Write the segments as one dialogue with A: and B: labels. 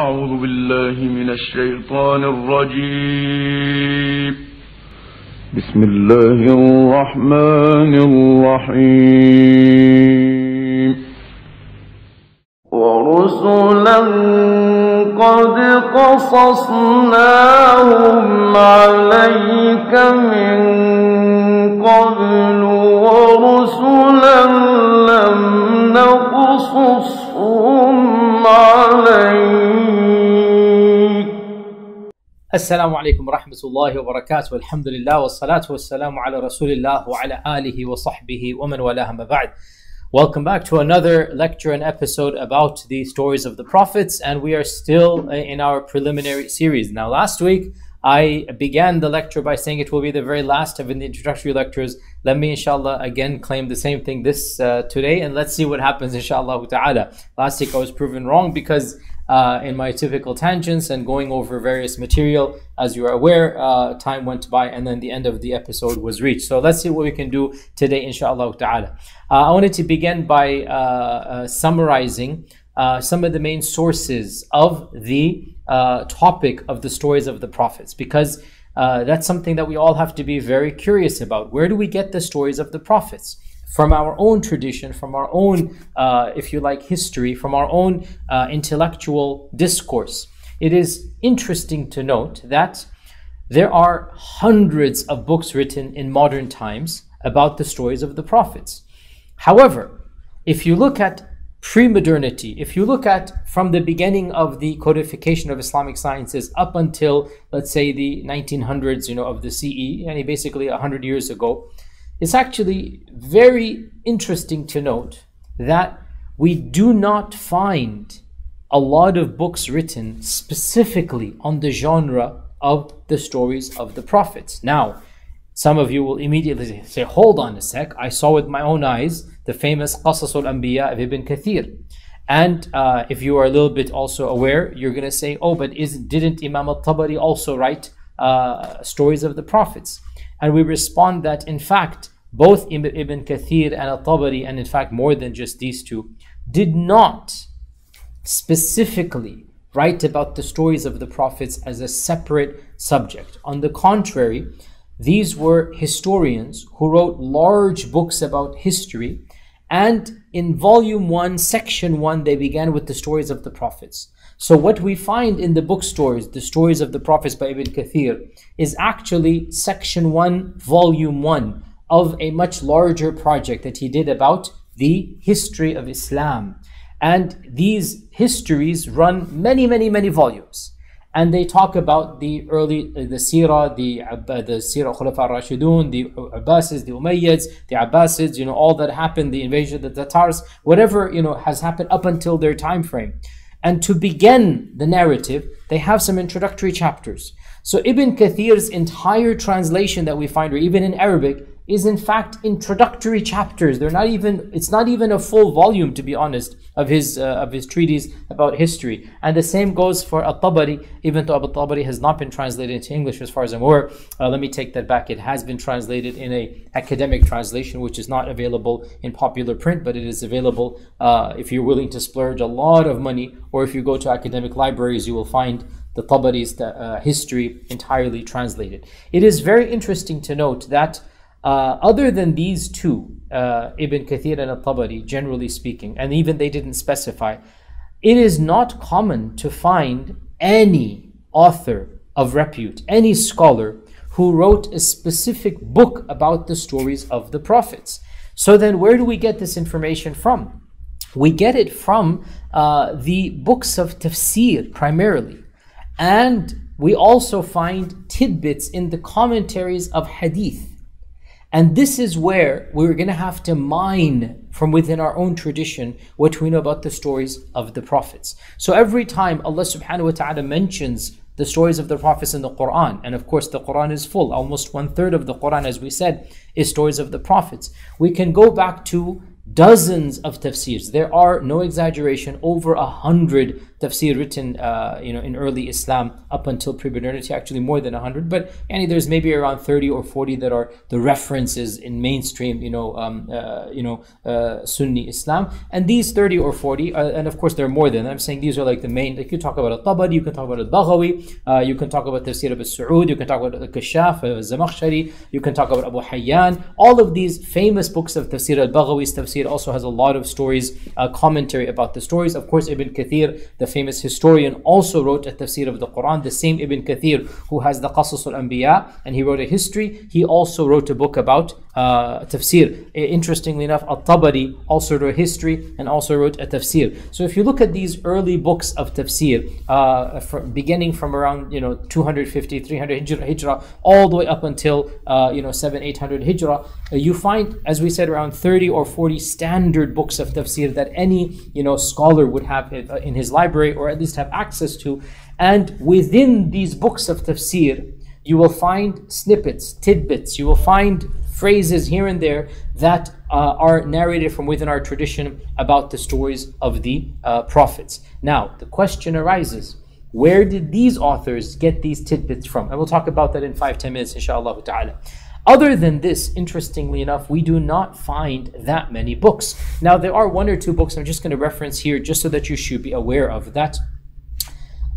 A: أعوذ بالله من الشيطان الرجيم. بسم الله الرحمن الرحيم. ورسلا قد قصصناهم عليك من قبل ورسلا لم نقصصهم.
B: السلام عليكم ورحمة الله وبركاته والحمد لله والصلاة والسلام على رسول الله وعلى آله وصحبه ومن والاه ما بعد Welcome back to another lecture and episode about the stories of the prophets and we are still in our preliminary series. Now last week I began the lecture by saying it will be the very last of the introductory lectures. Let me inshallah again claim the same thing this uh, today and let's see what happens inshallah ta'ala. Last week I was proven wrong because uh, in my typical tangents and going over various material. As you are aware, uh, time went by and then the end of the episode was reached. So let's see what we can do today, inshallah ta'ala. Uh, I wanted to begin by uh, uh, summarizing uh, some of the main sources of the topic of the stories of the prophets because that's something that we all have to be very curious about. Where do we get the stories of the prophets? From our own tradition, from our own, uh, if you like, history, from our own uh, intellectual discourse. It is interesting to note that there are hundreds of books written in modern times about the stories of the prophets. However, if you look at pre-modernity, if you look at from the beginning of the codification of Islamic sciences up until, let's say, the 1900s, you know, of the CE, and basically 100 years ago, it's actually very interesting to note that we do not find a lot of books written specifically on the genre of the stories of the prophets. Now, some of you will immediately say, hold on a sec, I saw with my own eyes the famous Qasasul Anbiya of Ibn Kathir. And uh, if you are a little bit also aware, you're going to say, oh, but is, didn't Imam al-Tabari also write uh, stories of the prophets? And we respond that, in fact, both Ibn Kathir and Al-Tabari, and in fact more than just these two, did not specifically write about the stories of the prophets as a separate subject. On the contrary, these were historians who wrote large books about history, and in volume 1, section 1, they began with the stories of the prophets. So what we find in the book stories, the stories of the prophets by Ibn Kathir, is actually section 1, volume 1 of a much larger project that he did about the history of Islam. And these histories run many, many, many volumes. And they talk about the early, uh, the Sirah, the, uh, the Sirah Khulafa Rashidun, the Abbasids, the Umayyads, the Abbasids, you know, all that happened, the invasion of the Tatars, whatever, you know, has happened up until their time frame. And to begin the narrative, they have some introductory chapters. So Ibn Kathir's entire translation that we find, or even in Arabic, is in fact introductory chapters. They're not even it's not even a full volume to be honest of his uh, of his treatise about history. And the same goes for At-Tabari, even though At-Tabari has not been translated into English as far as I'm aware. Uh, let me take that back. It has been translated in a academic translation which is not available in popular print, but it is available uh, if you're willing to splurge a lot of money or if you go to academic libraries you will find the Tabari's uh, history entirely translated. It is very interesting to note that uh, other than these two, uh, Ibn Kathir and Al-Tabari, generally speaking, and even they didn't specify, it is not common to find any author of repute, any scholar who wrote a specific book about the stories of the prophets. So then where do we get this information from? We get it from uh, the books of tafsir primarily. And we also find tidbits in the commentaries of hadith. And this is where we're going to have to mine from within our own tradition what we know about the stories of the prophets. So every time Allah subhanahu wa ta'ala mentions the stories of the prophets in the Quran, and of course the Quran is full, almost one third of the Quran, as we said, is stories of the prophets. We can go back to dozens of tafsirs. There are, no exaggeration, over a hundred tafsir written, uh, you know, in early Islam up until pre-modernity, actually more than 100, but and there's maybe around 30 or 40 that are the references in mainstream, you know, um, uh, you know, uh, Sunni Islam. And these 30 or 40, uh, and of course there are more than, I'm saying these are like the main, like you talk about al-Tabari, you can talk about al-Baghawi, uh, you can talk about Tafsir of al-Su'ud, you can talk about al-Kashaf, al-Zamakhshari, you can talk about Abu Hayyan. All of these famous books of Tafsir al-Baghawi's Tafsir also has a lot of stories, uh, commentary about the stories. Of course, Ibn Kathir, the famous historian, also wrote a Tafsir of the Quran. The same Ibn Kathir who has the Qasas al-Anbiya, and he wrote a history. He also wrote a book about uh, tafsir. Interestingly enough, At-Tabari also wrote history and also wrote a tafsir. So if you look at these early books of tafsir, uh, from, beginning from around you know 250, 300 hijrah, all the way up until uh, you know 7, 800 hijrah, uh, you find, as we said, around 30 or 40 standard books of tafsir that any you know scholar would have in his library or at least have access to. And within these books of tafsir, you will find snippets, tidbits, you will find phrases here and there that uh, are narrated from within our tradition about the stories of the uh, prophets. Now, the question arises where did these authors get these tidbits from? And we'll talk about that in five, ten minutes, inshallah ta'ala. Other than this, interestingly enough, we do not find that many books. Now, there are one or two books I'm just going to reference here just so that you should be aware of that.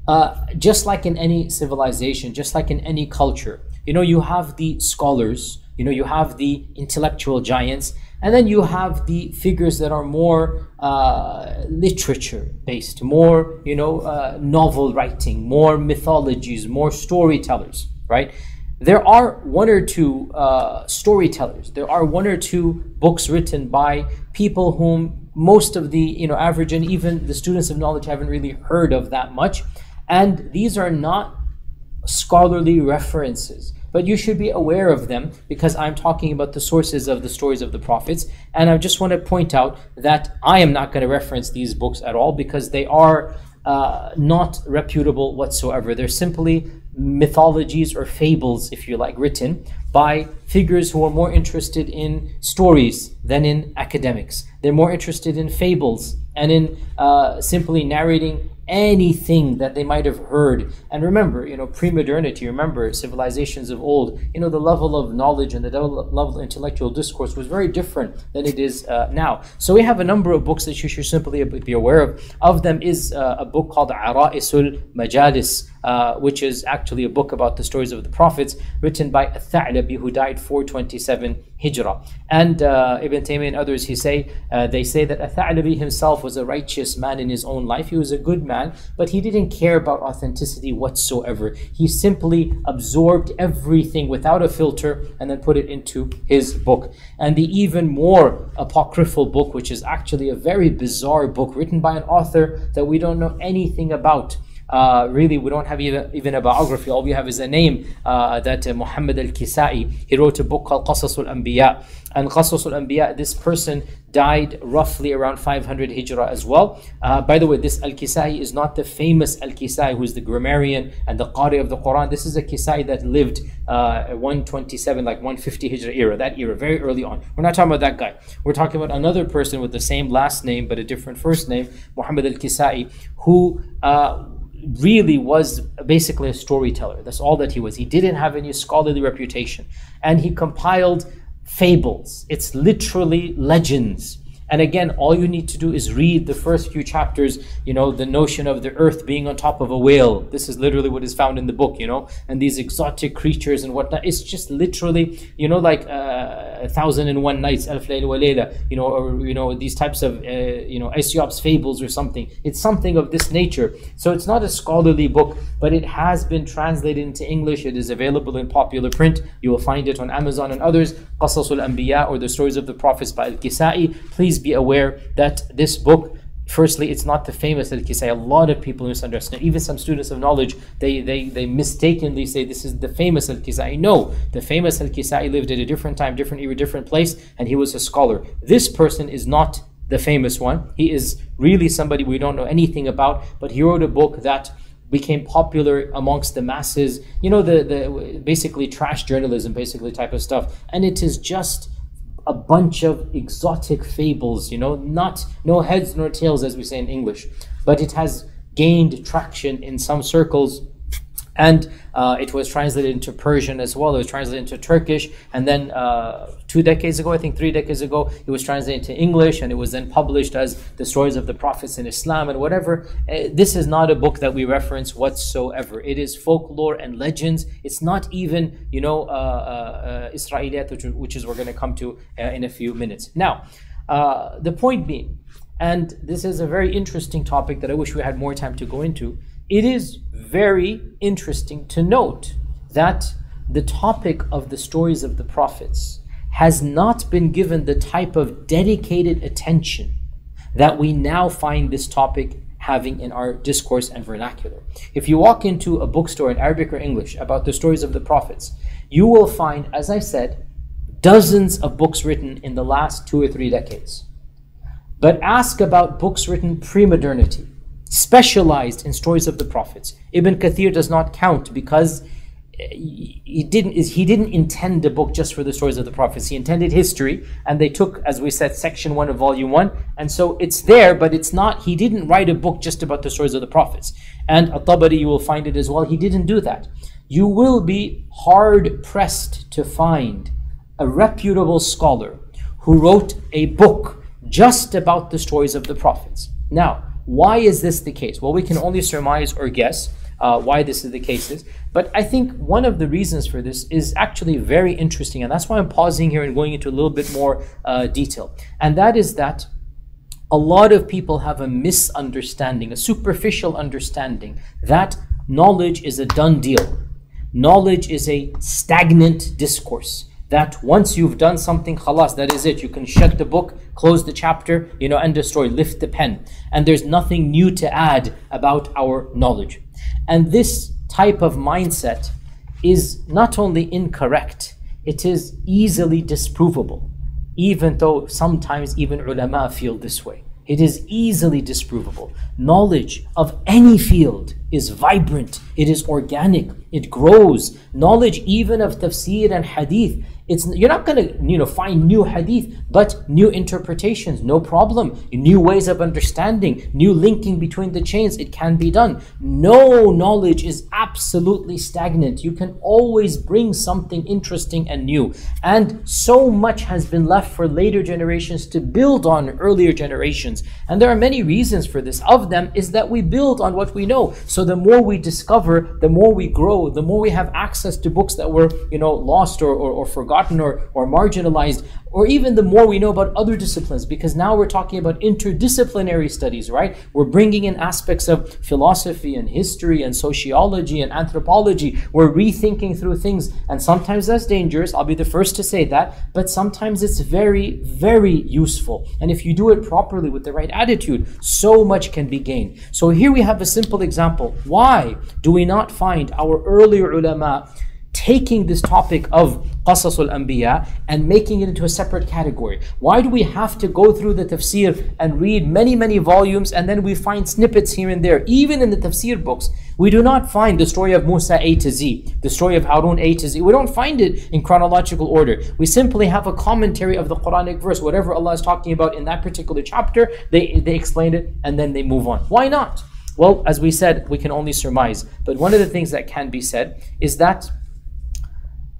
B: Uh, just like in any civilization, just like in any culture, you know, you have the scholars you know, you have the intellectual giants, and then you have the figures that are more uh, literature based, more, you know, uh, novel writing, more mythologies, more storytellers, right? There are one or two uh, storytellers. There are one or two books written by people whom most of the you know average and even the students of knowledge haven't really heard of that much, and these are not scholarly references but you should be aware of them because I'm talking about the sources of the stories of the prophets. And I just want to point out that I am not going to reference these books at all because they are uh, not reputable whatsoever. They're simply mythologies or fables, if you like, written by figures who are more interested in stories than in academics. They're more interested in fables and in uh, simply narrating anything that they might have heard. And remember, you know, pre-modernity, remember civilizations of old, you know, the level of knowledge and the level of intellectual discourse was very different than it is uh, now. So we have a number of books that you should simply be aware of. Of them is uh, a book called Ara'isul Majalis, uh, which is actually a book about the stories of the prophets, written by Al-Tha'labi, who died 427 Hijrah. And uh, Ibn Taymiyyah and others, he say, uh, they say that Al-Tha'labi himself was a righteous man in his own life. He was a good man, but he didn't care about authenticity whatsoever. He simply absorbed everything without a filter and then put it into his book. And the even more apocryphal book, which is actually a very bizarre book written by an author that we don't know anything about, uh, really we don't have even, even a biography. All we have is a name uh, that uh, Muhammad al-Kisai, he wrote a book called Qasas al-Anbiya. And Qasas al-Anbiya, this person died roughly around 500 Hijrah as well. Uh, by the way, this Al-Kisai is not the famous Al-Kisai who's the grammarian and the Qari of the Quran. This is a Kisai that lived uh, 127, like 150 Hijrah era, that era, very early on. We're not talking about that guy. We're talking about another person with the same last name but a different first name, Muhammad Al-Kisai, who uh, really was basically a storyteller. That's all that he was. He didn't have any scholarly reputation. And he compiled fables. It's literally legends and again, all you need to do is read the first few chapters, you know, the notion of the earth being on top of a whale. This is literally what is found in the book, you know, and these exotic creatures and whatnot. It's just literally, you know, like uh, thousand and one nights, Alf Layla wa Layla, you know, or, you know, these types of, uh, you know, Aesop's fables or something. It's something of this nature. So it's not a scholarly book, but it has been translated into English. It is available in popular print. You will find it on Amazon and others. Qasasul Anbiya or the stories of the prophets by Al-Kisai. Please be aware that this book firstly it's not the famous al-kisai a lot of people misunderstand. Even some students of knowledge they they they mistakenly say this is the famous al-kisai no the famous al-kisai lived at a different time different era different place and he was a scholar. This person is not the famous one. He is really somebody we don't know anything about but he wrote a book that became popular amongst the masses. You know the the basically trash journalism basically type of stuff. And it is just a bunch of exotic fables, you know, not no heads nor tails as we say in English, but it has gained traction in some circles and uh, it was translated into Persian as well. It was translated into Turkish, and then uh, two decades ago, I think three decades ago, it was translated into English, and it was then published as the stories of the prophets in Islam and whatever. Uh, this is not a book that we reference whatsoever. It is folklore and legends. It's not even, you know, uh, uh, Israeliyat, which, which, is we're going to come to uh, in a few minutes. Now, the point being, and this is a very interesting topic that I wish we had more time to go into it is very interesting to note that the topic of the stories of the prophets has not been given the type of dedicated attention that we now find this topic having in our discourse and vernacular. If you walk into a bookstore in Arabic or English about the stories of the prophets, you will find, as I said, dozens of books written in the last two or three decades. But ask about books written pre modernity specialized in stories of the prophets. Ibn Kathir does not count because eh, he didn't he didn't intend a book just for the stories of the prophets. He intended history, and they took, as we said, section one of volume one, and so it's there, but it's not. He didn't write a book just about the stories of the prophets. And At-Tabari, you will find it as well. He didn't do that. You will be hard pressed to find a reputable scholar who wrote a book just about the stories of the prophets. Now, why is this the case? Well, we can only surmise or guess uh, why this is the case is. But I think one of the reasons for this is actually very interesting, and that's why I'm pausing here and going into a little bit more uh, detail. And that is that a lot of people have a misunderstanding, a superficial understanding that knowledge is a done deal. Knowledge is a stagnant discourse that once you've done something, khalas, that is it. You can shut the book, close the chapter, you know, end the story, lift the pen. And there's nothing new to add about our knowledge. And this type of mindset is not only incorrect, it is easily disprovable, even though sometimes even ulama feel this way. It is easily disprovable. Knowledge of any field is vibrant, it is organic, it grows. Knowledge even of tafsir and hadith it's you're not going to you know find new hadith but new interpretations no problem. New ways of understanding new linking between the chains it can be done. No knowledge is absolutely stagnant. You can always bring something interesting and new. And so much has been left for later generations to build on earlier generations. And there are many reasons for this. Of them is that we build on what we know. So the more we discover the more we grow the more we have access to books that were you know lost or, or, or forgotten forgotten or, or marginalized, or even the more we know about other disciplines, because now we're talking about interdisciplinary studies, right? We're bringing in aspects of philosophy and history and sociology and anthropology. We're rethinking through things, and sometimes that's dangerous. I'll be the first to say that, but sometimes it's very, very useful. And if you do it properly with the right attitude, so much can be gained. So here we have a simple example. Why do we not find our earlier ulama? Taking this topic of Qasasul Anbiya and making it into a separate category. Why do we have to go through the tafsir and read many, many volumes and then we find snippets here and there? Even in the tafsir books, we do not find the story of Musa A to Z, the story of Harun A to Z. We don't find it in chronological order. We simply have a commentary of the Quranic verse. Whatever Allah is talking about in that particular chapter, they, they explain it and then they move on. Why not? Well, as we said, we can only surmise. But one of the things that can be said is that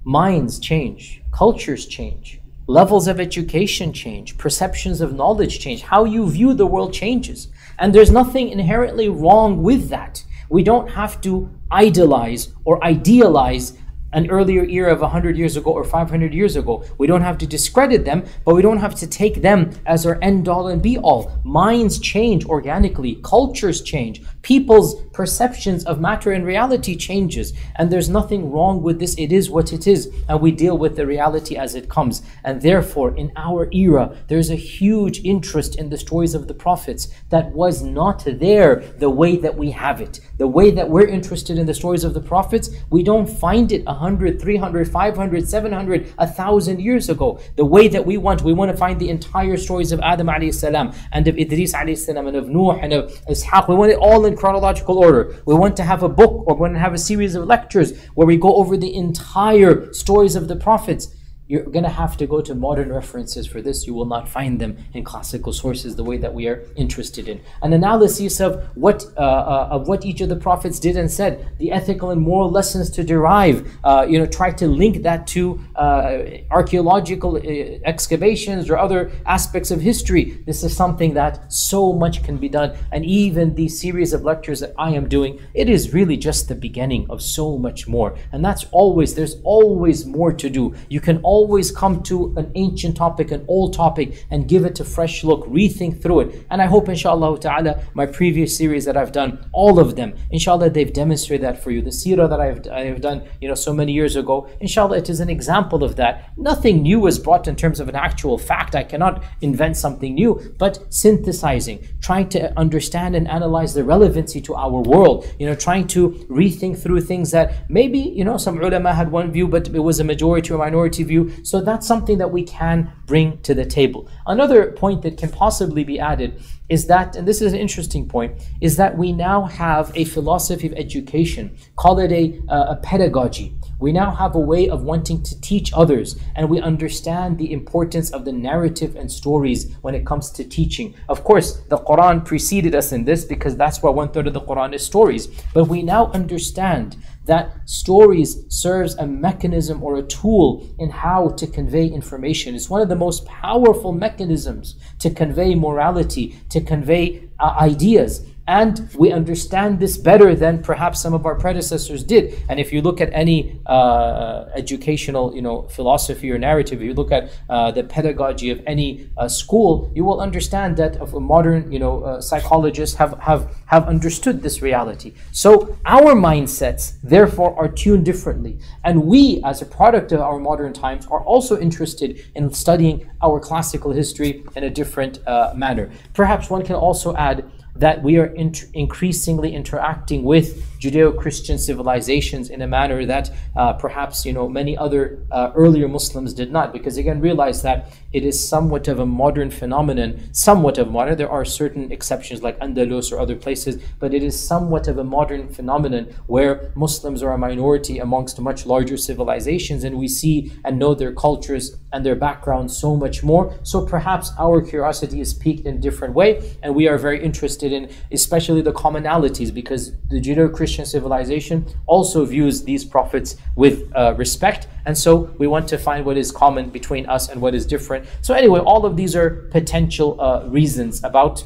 B: minds change, cultures change, levels of education change, perceptions of knowledge change, how you view the world changes. And there's nothing inherently wrong with that. We don't have to idolize or idealize an earlier era of 100 years ago or 500 years ago. We don't have to discredit them, but we don't have to take them as our end all and be all. Minds change organically, cultures change, people's perceptions of matter and reality changes, and there's nothing wrong with this. It is what it is, and we deal with the reality as it comes. And therefore, in our era, there's a huge interest in the stories of the prophets that was not there the way that we have it. The way that we're interested in the stories of the prophets, we don't find it 100, 300, 500, 700, 1000 years ago. The way that we want, we want to find the entire stories of Adam alayhi salam and of Idris alayhi salam and of Nuh and of Ishaq. We want it all in chronological order. We want to have a book or we want to have a series of lectures where we go over the entire stories of the prophets. You're going to have to go to modern references for this. You will not find them in classical sources the way that we are interested in. An analysis of what uh, uh, of what each of the prophets did and said, the ethical and moral lessons to derive. Uh, you know, try to link that to uh, archaeological uh, excavations or other aspects of history. This is something that so much can be done, and even the series of lectures that I am doing, it is really just the beginning of so much more. And that's always there's always more to do. You can always come to an ancient topic, an old topic, and give it a fresh look, rethink through it. And I hope, inshallah ta'ala, my previous series that I've done, all of them, inshallah, they've demonstrated that for you. The seerah that I've, I've done, you know, so many years ago, inshallah, it is an example of that. Nothing new is brought in terms of an actual fact. I cannot invent something new, but synthesizing, trying to understand and analyze the relevancy to our world, you know, trying to rethink through things that maybe, you know, some ulama had one view, but it was a majority or minority view so that's something that we can bring to the table. Another point that can possibly be added is that, and this is an interesting point, is that we now have a philosophy of education, call it a, uh, a pedagogy. We now have a way of wanting to teach others, and we understand the importance of the narrative and stories when it comes to teaching. Of course, the Quran preceded us in this because that's why one third of the Quran is stories. But we now understand that stories serves a mechanism or a tool in how to convey information. It's one of the most powerful mechanisms to convey morality, to convey uh, ideas. And we understand this better than perhaps some of our predecessors did. And if you look at any uh, educational, you know, philosophy or narrative, if you look at uh, the pedagogy of any uh, school, you will understand that of modern, you know, uh, psychologists have, have, have understood this reality. So our mindsets, therefore, are tuned differently. And we, as a product of our modern times, are also interested in studying our classical history in a different uh, manner. Perhaps one can also add that we are int- increasingly interacting with Judeo-Christian civilizations in a manner that uh, perhaps you know many other uh, earlier Muslims did not. Because again, realize that it is somewhat of a modern phenomenon. Somewhat of modern. There are certain exceptions like Andalus or other places, but it is somewhat of a modern phenomenon where Muslims are a minority amongst much larger civilizations, and we see and know their cultures and their backgrounds so much more. So perhaps our curiosity is piqued in a different way, and we are very interested in, especially the commonalities, because the Judeo-Christian civilization also views these prophets with uh, respect, and so we want to find what is common between us and what is different. So anyway, all of these are potential uh, reasons about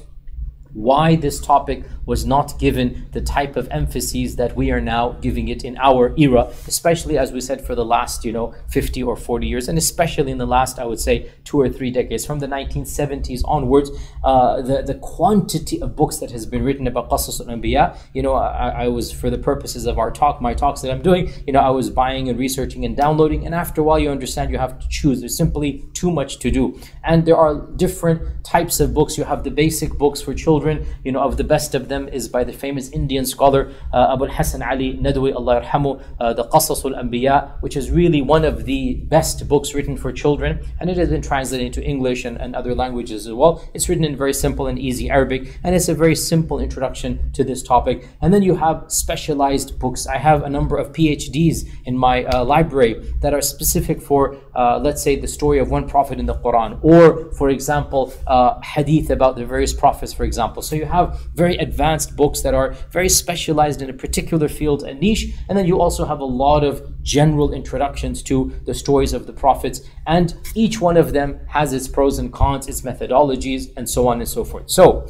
B: why this topic was not given the type of emphases that we are now giving it in our era, especially as we said for the last, you know, 50 or 40 years, and especially in the last, I would say, two or three decades, from the 1970s onwards, uh, the, the quantity of books that has been written about Qasas al-Anbiya, you know, I, I was, for the purposes of our talk, my talks that I'm doing, you know, I was buying and researching and downloading, and after a while you understand you have to choose. There's simply too much to do. And there are different types of books. You have the basic books for children, you know, of the best of them them is by the famous Indian scholar uh, Abu Hassan Ali Nadwi, Allah yarhamu, uh, the Qasas al-Anbiya, which is really one of the best books written for children, and it has been translated into English and, and other languages as well. It's written in very simple and easy Arabic, and it's a very simple introduction to this topic. And then you have specialized books. I have a number of PhDs in my uh, library that are specific for, uh, let's say, the story of one prophet in the Quran, or, for example, uh, hadith about the various prophets, for example. So you have very advanced advanced books that are very specialized in a particular field and niche. And then you also have a lot of general introductions to the stories of the prophets. And each one of them has its pros and cons, its methodologies, and so on and so forth. So,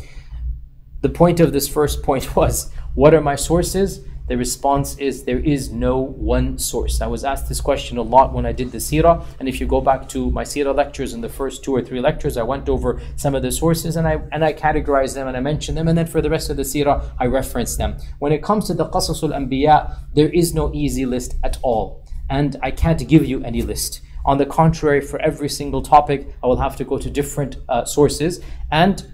B: the point of this first point was what are my sources? The response is there is no one source. I was asked this question a lot when I did the seerah, and if you go back to my seerah lectures in the first two or three lectures, I went over some of the sources and I and I categorized them and I mentioned them, and then for the rest of the seerah, I referenced them. When it comes to the Qasasul Anbiya, there is no easy list at all, and I can't give you any list. On the contrary, for every single topic, I will have to go to different uh, sources and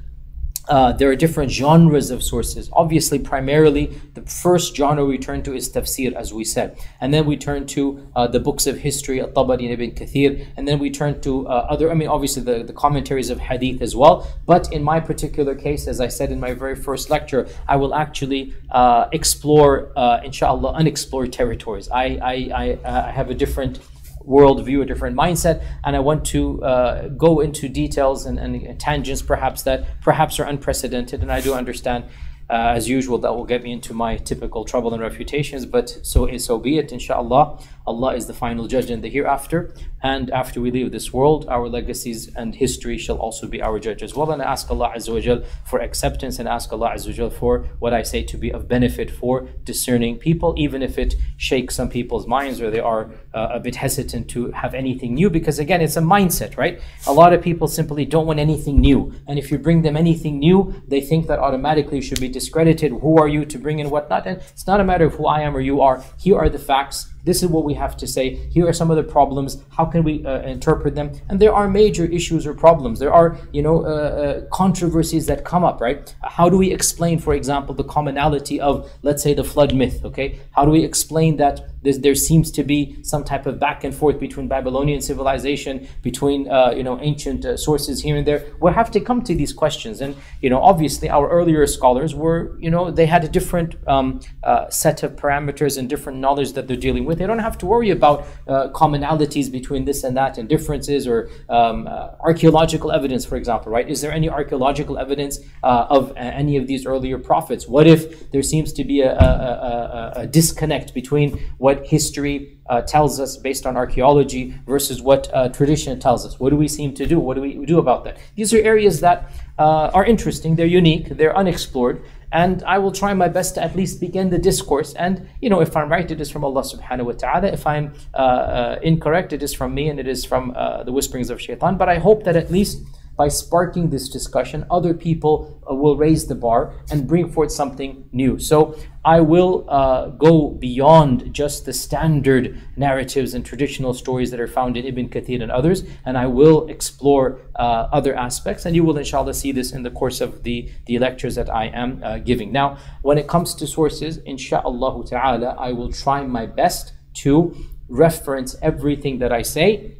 B: uh, there are different genres of sources. Obviously, primarily, the first genre we turn to is tafsir, as we said. And then we turn to uh, the books of history, At-Tabari and Ibn Kathir. And then we turn to uh, other, I mean, obviously, the, the commentaries of hadith as well. But in my particular case, as I said in my very first lecture, I will actually uh, explore, uh, inshallah, unexplored territories. I, I, I, I have a different worldview, a different mindset, and I want to uh, go into details and, and tangents perhaps that perhaps are unprecedented. And I do understand uh, as usual, that will get me into my typical trouble and refutations, but so, so be it, inshallah. Allah is the final judge in the hereafter, and after we leave this world, our legacies and history shall also be our judge as well. And I ask Allah Azza for acceptance and ask Allah Azza for what I say to be of benefit for discerning people, even if it shakes some people's minds or they are uh, a bit hesitant to have anything new, because again, it's a mindset, right? A lot of people simply don't want anything new, and if you bring them anything new, they think that automatically should be discredited. Who are you to bring in whatnot? And it's not a matter of who I am or you are. Here are the facts this is what we have to say. Here are some of the problems. How can we uh, interpret them? And there are major issues or problems. There are, you know, uh, uh, controversies that come up, right? How do we explain, for example, the commonality of, let's say, the flood myth? Okay, how do we explain that there seems to be some type of back and forth between Babylonian civilization, between uh, you know ancient uh, sources here and there. We'll have to come to these questions, and you know obviously our earlier scholars were you know they had a different um, uh, set of parameters and different knowledge that they're dealing with. They don't have to worry about uh, commonalities between this and that and differences or um, uh, archaeological evidence, for example. Right? Is there any archaeological evidence uh, of any of these earlier prophets? What if there seems to be a, a, a, a disconnect between what what history uh, tells us based on archaeology versus what uh, tradition tells us. What do we seem to do? What do we do about that? These are areas that uh, are interesting, they're unique, they're unexplored, and I will try my best to at least begin the discourse. And you know, if I'm right, it is from Allah subhanahu wa ta'ala. If I'm uh, uh, incorrect, it is from me and it is from uh, the whisperings of shaitan. But I hope that at least by sparking this discussion, other people uh, will raise the bar and bring forth something new. So I will uh, go beyond just the standard narratives and traditional stories that are found in Ibn Kathir and others, and I will explore uh, other aspects. And you will, inshallah, see this in the course of the, the lectures that I am uh, giving. Now, when it comes to sources, inshallah ta'ala, I will try my best to reference everything that I say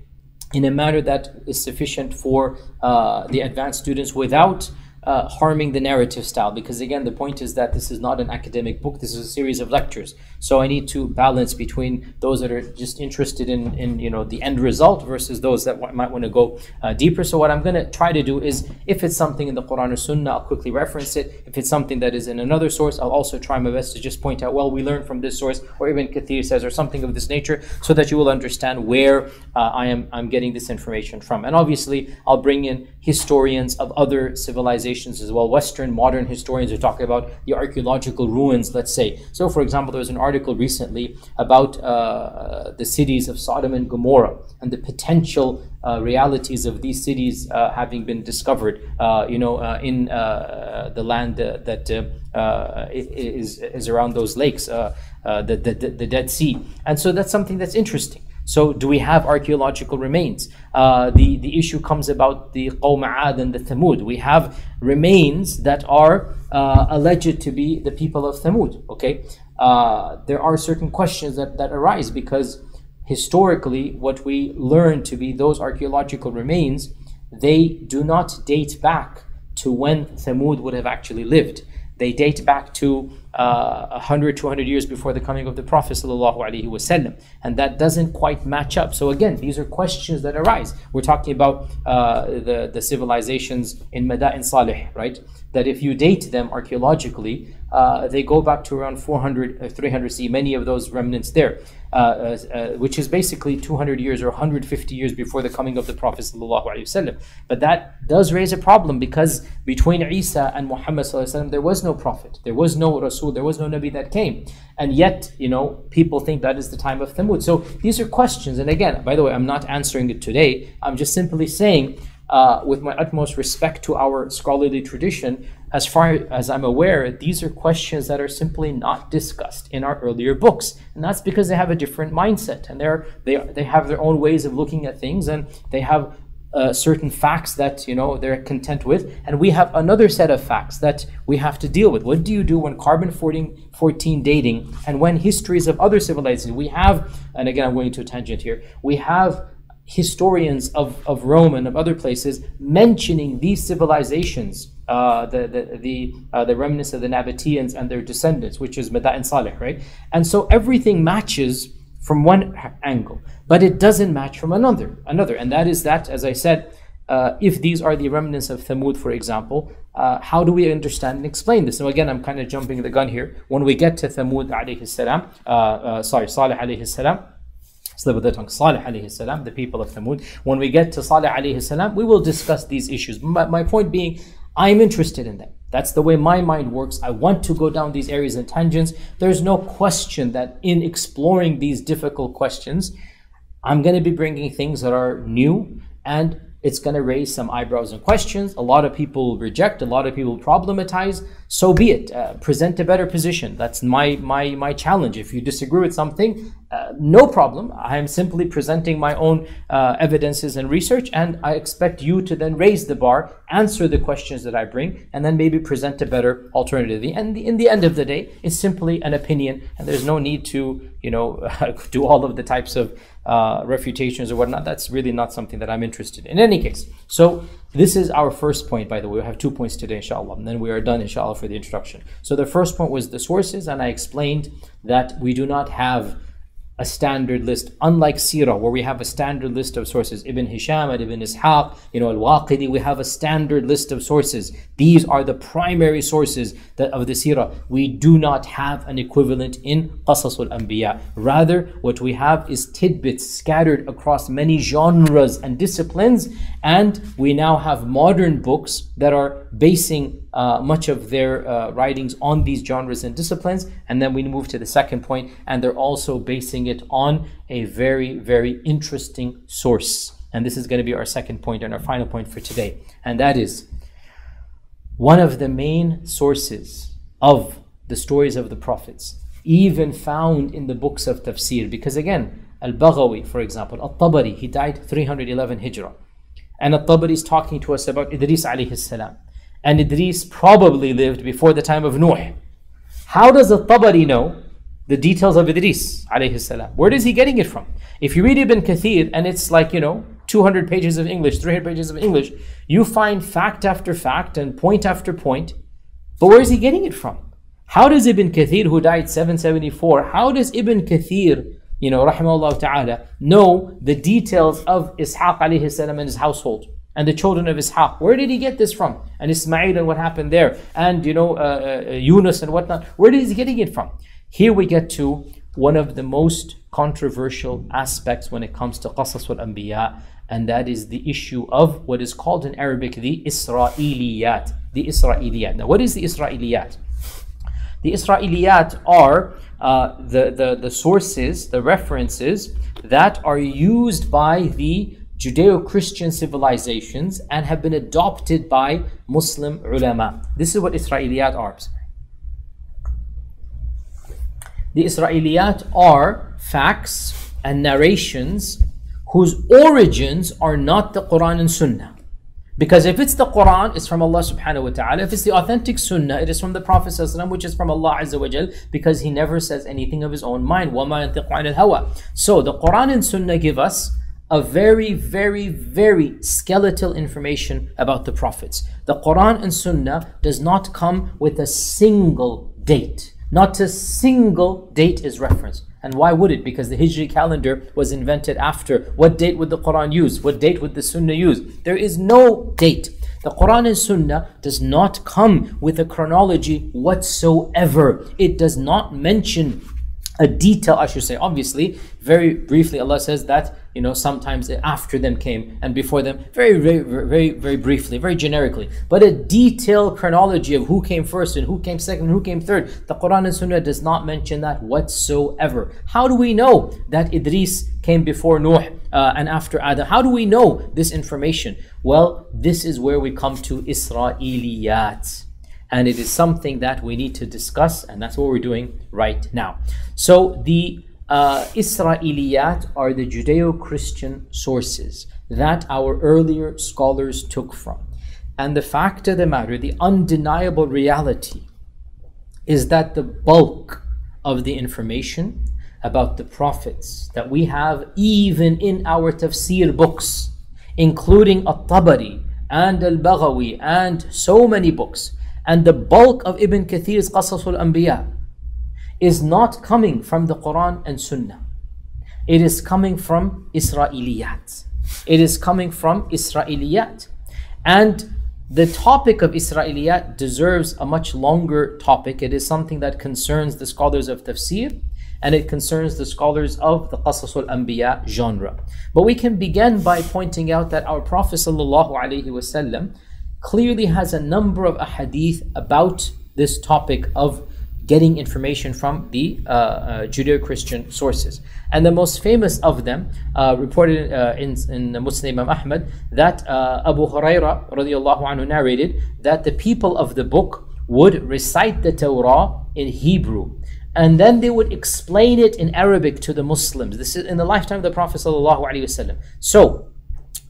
B: in a manner that is sufficient for uh, the advanced students without uh, harming the narrative style because again the point is that this is not an academic book this is a series of lectures. So i need to balance between those that are just interested in, in you know the end result versus those that might want to go uh, deeper. So what i'm going to try to do is if it's something in the quran or sunnah i'll quickly reference it. If it's something that is in another source i'll also try my best to just point out well we learned from this source or Ibn Kathir says or something of this nature so that you will understand where uh, i am i'm getting this information from. And obviously i'll bring in historians of other civilizations civilizations as well. Western modern historians are talking about the archaeological ruins, let's say. So, for example, there was an article recently about uh, the cities of Sodom and Gomorrah and the potential uh, realities of these cities uh, having been discovered, uh, you know, uh, in uh, the land that is is around those lakes, the, the, the Dead Sea. And so that's something that's interesting. So do we have archaeological remains? Uh, the, the issue comes about the Qawm and the Thamud. We have remains that are uh, alleged to be the people of Thamud. Okay, uh, there are certain questions that, that arise because historically what we learn to be those archaeological remains, they do not date back to when Thamud would have actually lived. They date back to uh, 100, 200 years before the coming of the Prophet wasallam, and that doesn't quite match up. So again, these are questions that arise. We're talking about uh, the, the civilizations in Mada'in Salih, right? That if you date them archaeologically, uh, they go back to around 400, uh, 300 CE, many of those remnants there, Uh, uh, uh, which is basically 200 years or 150 years before the coming of the Prophet. But that does raise a problem because between Isa and Muhammad there was no Prophet, there was no Rasul, there was no Nabi that came. And yet, you know, people think that is the time of Thamud. So these are questions. And again, by the way, I'm not answering it today. I'm just simply saying uh, with my utmost respect to our scholarly tradition, as far as I'm aware, these are questions that are simply not discussed in our earlier books. And that's because they have a different mindset and they're, they, they have their own ways of looking at things and they have uh, certain facts that you know they're content with. And we have another set of facts that we have to deal with. What do you do when carbon 14, 14 dating and when histories of other civilizations? We have and again i'm going to a tangent here we have historians of, of Rome and of other places mentioning these civilizations, uh, the the the, uh, the remnants of the Nabateans and their descendants, which is Mada'in Salih, right? And so everything matches from one angle, but it doesn't match from another. Another, and that is that, as I said, uh, if these are the remnants of Thamud, for example, uh, how do we understand and explain this? Now, again, I'm kind of jumping the gun here. When we get to Thamud alayhi salam, uh, uh, sorry, Salih alayhi salam, slip of the tongue, Salih alayhi salam, the people of Thamud. When we get to Salih alayhi salam, we will discuss these issues. My, my point being, I'm interested in them. That's the way my mind works. I want to go down these areas and tangents. There's no question that in exploring these difficult questions, I'm going to be bringing things that are new and it's going to raise some eyebrows and questions. A lot of people reject, a lot of people problematize. So be it. Uh, present a better position. That's my my my challenge. If you disagree with something, uh, no problem. I am simply presenting my own uh, evidences and research, and I expect you to then raise the bar, answer the questions that I bring, and then maybe present a better alternative. And in the end of the day, it's simply an opinion, and there's no need to you know do all of the types of uh, refutations or whatnot. That's really not something that I'm interested in. In any case, so this is our first point, by the way. We have two points today, inshallah, and then we are done, inshallah, for the introduction. So the first point was the sources, and I explained that we do not have a standard list, unlike Sirah, where we have a standard list of sources. Ibn Hisham and Ibn Ishaq, you know, Al-Waqidi, we have a standard list of sources. These are the primary sources that of the Sirah. We do not have an equivalent in Qasas al-Anbiya. Rather, what we have is tidbits scattered across many genres and disciplines, and we now have modern books that are basing uh, much of their uh, writings on these genres and disciplines. And then we move to the second point, and they're also basing it on a very, very interesting source. And this is going to be our second point and our final point for today. And that is one of the main sources of the stories of the prophets, even found in the books of tafsir. Because again, Al Baghawi, for example, Al Tabari, he died 311 Hijrah. And Al Tabari is talking to us about Idris alayhi salam and Idris probably lived before the time of Nuh. How does the Tabari know the details of Idris alayhi salam? Where is he getting it from? If you read Ibn Kathir and it's like, you know, 200 pages of English, 300 pages of English, you find fact after fact and point after point. But where is he getting it from? How does Ibn Kathir, who died 774, how does Ibn Kathir, you know, rahimahullah ta'ala, know the details of Ishaq alayhi salam and his household? And the children of Ishaq. Where did he get this from? And Ismail and what happened there, and you know uh, uh, Yunus and whatnot. Where is he getting it from? Here we get to one of the most controversial aspects when it comes to Qasas al Anbiya, and that is the issue of what is called in Arabic the Israeliyat. The Israeliyat. Now, what is the Israeliyat? The Israeliyat are uh, the, the, the sources, the references that are used by the Judeo-Christian civilizations and have been adopted by Muslim ulama. This is what Israeliyat are. The Israeliyat are facts and narrations whose origins are not the Quran and Sunnah. Because if it's the Quran, it's from Allah subhanahu wa ta'ala. If it's the authentic Sunnah, it is from the Prophet which is from Allah Azza wa Jal, because he never says anything of his own mind. So the Quran and Sunnah give us a very, very, very skeletal information about the prophets. The Quran and Sunnah does not come with a single date. Not a single date is referenced. And why would it? Because the Hijri calendar was invented after. What date would the Quran use? What date would the Sunnah use? There is no date. The Quran and Sunnah does not come with a chronology whatsoever. It does not mention a detail, I should say. Obviously, very briefly, Allah says that you know sometimes after them came and before them, very, very, very, very briefly, very generically. But a detailed chronology of who came first and who came second and who came third, the Quran and Sunnah does not mention that whatsoever. How do we know that Idris came before Nuh uh, and after Adam? How do we know this information? Well, this is where we come to Israeliyat and it is something that we need to discuss and that's what we're doing right now so the uh, Israeliyat are the Judeo-Christian sources that our earlier scholars took from. And the fact of the matter the undeniable reality is that the bulk of the information about the prophets that we have even in our tafsir books including At-Tabari and Al-Baghawi and so many books and the bulk of Ibn Kathir's Qasas al-Anbiya is not coming from the Quran and Sunnah. It is coming from Israeliyat. It is coming from Israeliyat. And the topic of Israeliyat deserves a much longer topic. It is something that concerns the scholars of tafsir and it concerns the scholars of the Qasasul Anbiya genre. But we can begin by pointing out that our Prophet clearly has a number of ahadith about this topic of getting information from the uh, uh, Judeo-Christian sources. And the most famous of them, uh, reported uh, in, in Muslim Imam Ahmad, that uh, Abu Huraira radiallahu anhu narrated that the people of the book would recite the Torah in Hebrew. And then they would explain it in Arabic to the Muslims. This is in the lifetime of the Prophet ﷺ. So,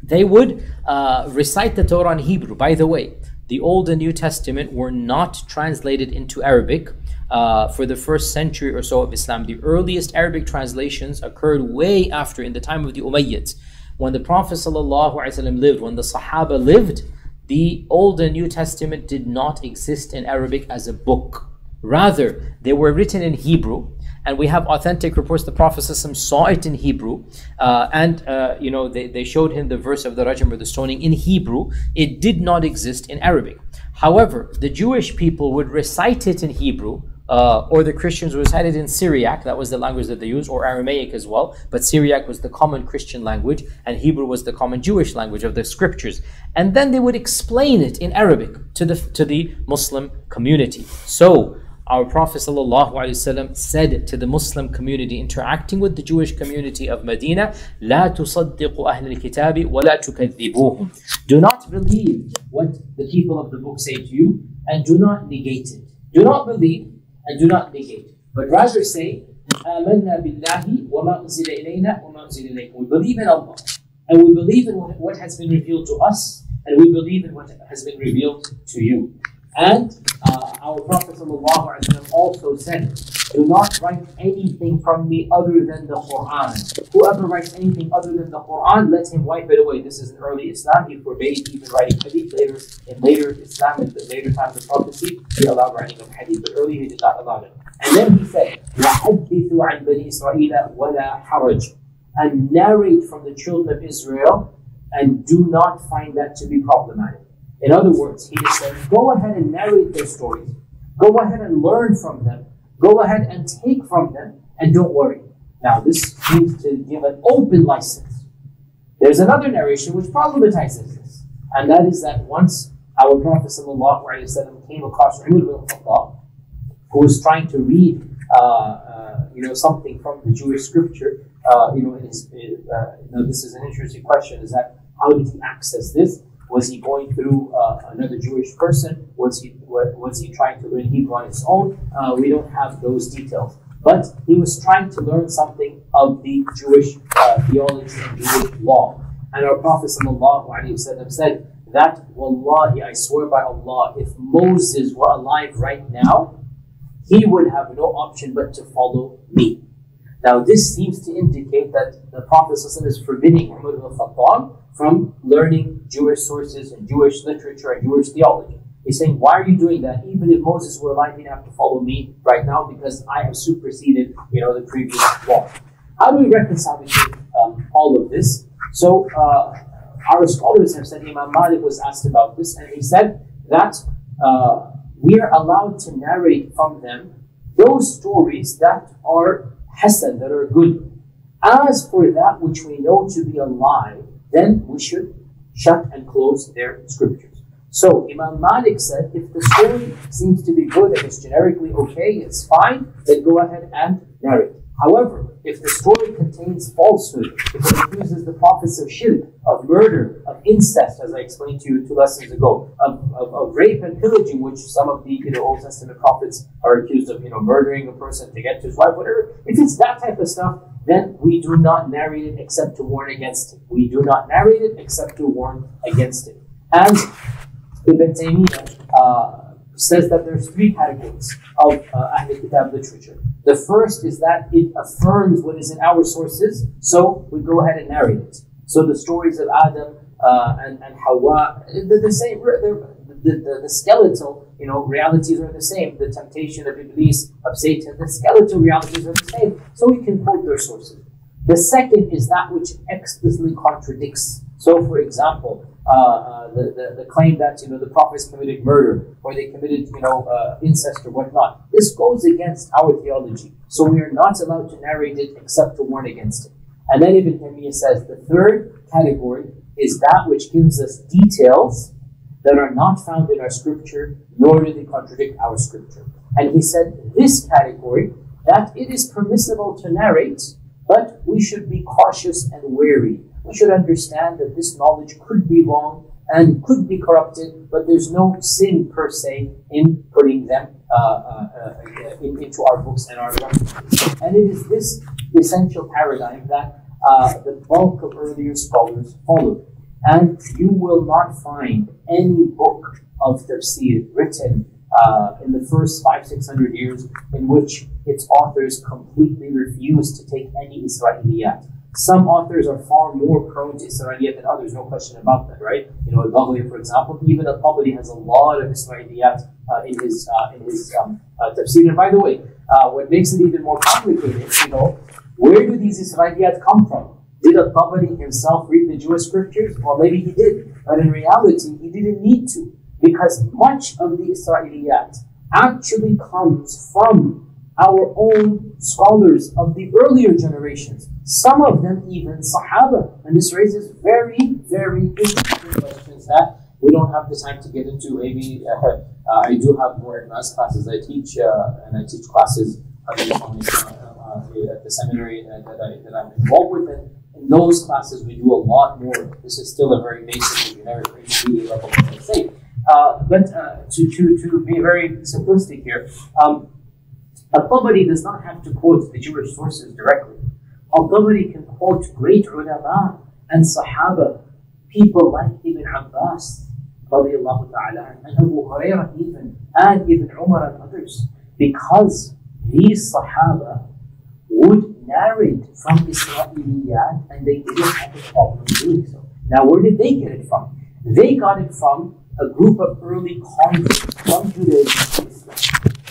B: they would uh, recite the Torah in Hebrew. By the way, the Old and New Testament were not translated into Arabic uh, for the first century or so of Islam. The earliest Arabic translations occurred way after, in the time of the Umayyads. When the Prophet ﷺ lived, when the Sahaba lived, the Old and New Testament did not exist in Arabic as a book. Rather, they were written in Hebrew, and we have authentic reports the Prophet saw it in Hebrew, uh, and uh, you know they, they showed him the verse of the Rajam or the stoning in Hebrew. It did not exist in Arabic. However, the Jewish people would recite it in Hebrew, uh, or the Christians recited in Syriac, that was the language that they used, or Aramaic as well, but Syriac was the common Christian language, and Hebrew was the common Jewish language of the scriptures. And then they would explain it in Arabic to the, to the Muslim community. So, our Prophet ﷺ said to the Muslim community interacting with the Jewish community of Medina, لا تصدقوا أهل الكتاب ولا تكذبوهم. Do not believe what the people of the book say to you, and do not negate it. Do not believe and do not negate, but rather say, آمنا بالله وما أنزل إلينا وما أنزل إليكم. We believe in Allah, and we believe in what has been revealed to us, and we believe in what has been revealed to you. And uh, our Prophet ﷺ also said, Do not write anything from me other than the Quran. Whoever writes anything other than the Quran, let him wipe it away. This is in early Islam. He forbade even writing hadith. Later, in later Islam, in the later times of prophecy, he allowed writing of hadith, but earlier he did not allow it. And then he said, وَحَدِّثُوا عَنْ بَنِي إِسْرَائِيلَ وَلَا حَرَجٍ And narrate from the children of Israel, and do not find that to be problematic. In other words, he is go ahead and narrate their stories. Go ahead and learn from them. Go ahead and take from them, and don't worry. Now, this seems to give an open license. There's another narration which problematizes this, and that is that once our Prophet ﷺ came across Umar ibn Khattab, who was trying to read, uh, uh, you know, something from the Jewish scripture. Uh, you know, his, uh, you know, this is an interesting question: is that how did he access this? Was he going through uh, another Jewish person? Was he was he trying to learn Hebrew on his own? Uh, we don't have those details. But he was trying to learn something of the Jewish uh, theology and Jewish law. And our Prophet ﷺ said that, Wallahi, I swear by Allah, if Moses were alive right now, he would have no option but to follow me. Now, this seems to indicate that the Prophet is forbidding Umar ibn Khattab from learning Jewish sources and Jewish literature and Jewish theology. He's saying, why are you doing that? Even if Moses were alive, he'd have to follow me right now because I have superseded, you know, the previous law. How do we reconcile between um, all of this? So, uh, our scholars have said, Imam Malik was asked about this, and he said that uh, we are allowed to narrate from them those stories that are hasan, that are good. As for that which we know to be a lie, then we should shut and close their scriptures. So Imam Malik said, if the story seems to be good and it's generically okay, it's fine, then go ahead and narrate. However, if the story contains falsehood, if it accuses the prophets of shirk, of murder, of incest, as I explained to you two lessons ago, of, of, of, rape and pillaging, which some of the you know, Old Testament prophets are accused of, you know, murdering a person to get to his wife, whatever. If it's that type of stuff, then we do not narrate it except to warn against it. We do not narrate it except to warn against it. And Ibn Taymiyyah uh, says that there's three categories of uh, Ahl Kitab literature. The first is that it affirms what is in our sources, so we go ahead and narrate it. So the stories of Adam uh, and, and Hawa, they're the same. They're, the, the, the, skeletal, you know, realities are the same. The temptation of Iblis, of Satan, the skeletal realities are the same. So we can quote their sources. The second is that which explicitly contradicts. So, for example, uh, uh, the, the, the, claim that you know the prophets committed murder or they committed you know uh, incest or whatnot. This goes against our theology, so we are not allowed to narrate it except to warn against it. And then Ibn Taymiyyah says the third category is that which gives us details that are not found in our scripture, nor do they contradict our scripture. And he said this category that it is permissible to narrate, but we should be cautious and wary we should understand that this knowledge could be wrong and could be corrupted, but there's no sin per se in putting them uh, uh, uh, in, into our books and our lives. And it is this essential paradigm that uh, the bulk of earlier scholars followed. And you will not find any book of tafsir written uh, in the first five, six hundred years in which its authors completely refused to take any Israeliyat. Some authors are far more prone to Israeliyat than others, no question about that, right? You know, Al-Baghawi, for example, even Al-Tabari has a lot of Israeliyat uh, in his uh, in his um, uh, tafsir. And by the way, uh, what makes it even more complicated, you know, where do these Israeliyat come from? Did Al-Tabari himself read the Jewish scriptures? Well, maybe he did, but in reality, he didn't need to, because much of the Israeliyat actually comes from our own scholars of the earlier generations, some of them even Sahaba. And this raises very, very interesting questions that we don't have the time to get into. Maybe uh, uh, I do have more advanced classes. I teach, uh, and I teach classes uh, uh, at the seminary that, I, that I'm involved with. And in those classes, we do a lot more. This is still a very basic generic level thing. Uh, but to, to, to be very simplistic here, um, Al-Tabari does not have to quote the Jewish sources directly. Al-Tabari can quote great ulama and sahaba, people like Ibn Abbas, radiallahu ta'ala, and Abu Hurairah even, and Ibn Umar and others, because these sahaba would narrate from Israeliyat and they didn't have a problem doing so. Now, where did they get it from? They got it from a group of early converts from Judaism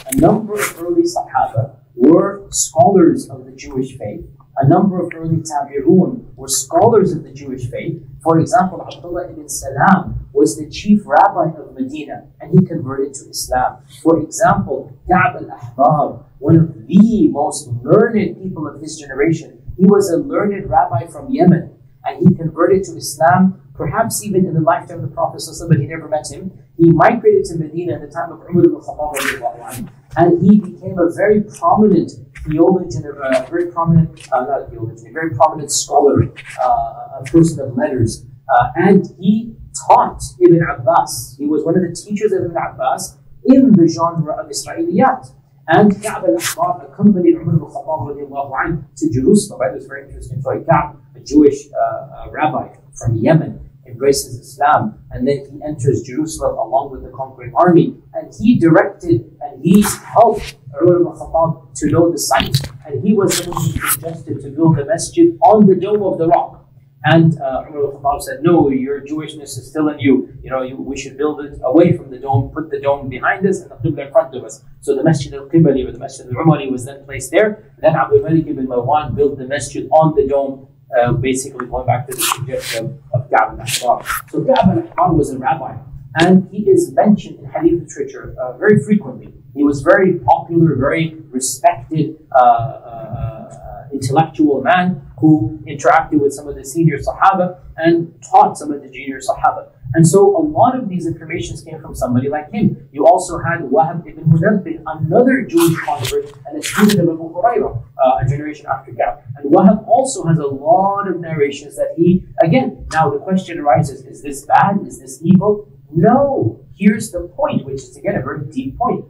B: a number of early Sahaba were scholars of the Jewish faith. A number of early Tabi'un were scholars of the Jewish faith. For example, Abdullah ibn Salam was the chief rabbi of Medina and he converted to Islam. For example, Ka'b al-Ahbar, one of the most learned people of his generation, he was a learned rabbi from Yemen and he converted to Islam perhaps even in the lifetime of the Prophet, but he never met him. He migrated to Medina at the time of Umar ibn Khattab, and he became a very prominent theologian, a very prominent, uh, not theologian, a very prominent scholar, uh, a person of letters. Uh, and he taught Ibn Abbas. He was one of the teachers of Ibn Abbas in the genre of Israeliyat. And Ka'b al-Ahbar accompanied Umar ibn Khattab to Jerusalem. It was very interesting. So Ka'b, a Jewish uh, rabbi from Yemen, embraces Islam, and then he enters Jerusalem along with the conquering army, and he directed and he helped Umar ibn Khattab to know the site, and he was the one who suggested to build the masjid on the dome of the rock. And uh, Umar ibn Khattab said, no, your Jewishness is still in you. You know, you, we should build it away from the dome, put the dome behind us and the Qibla in front of us. So the Masjid al-Qibali or the Masjid al-Umari was then placed there. Then Abdul Malik ibn Marwan built the masjid on the dome uh, basically going back to the suggestion of Ka'b al-Ahbar. So al-Ahbar was a rabbi, and he is mentioned in hadith literature uh, very frequently. He was very popular, very respected uh, uh, intellectual man who interacted with some of the senior Sahaba and taught some of the junior Sahaba. And so a lot of these informations came from somebody like him. You also had Wahab ibn Munabbih, another Jewish convert and a student of Abu Hurairah, uh, a generation after Ka'b. And Wahab also has a lot of narrations that he, again, now the question arises, is this bad? Is this evil? No. Here's the point, which is again a very deep point.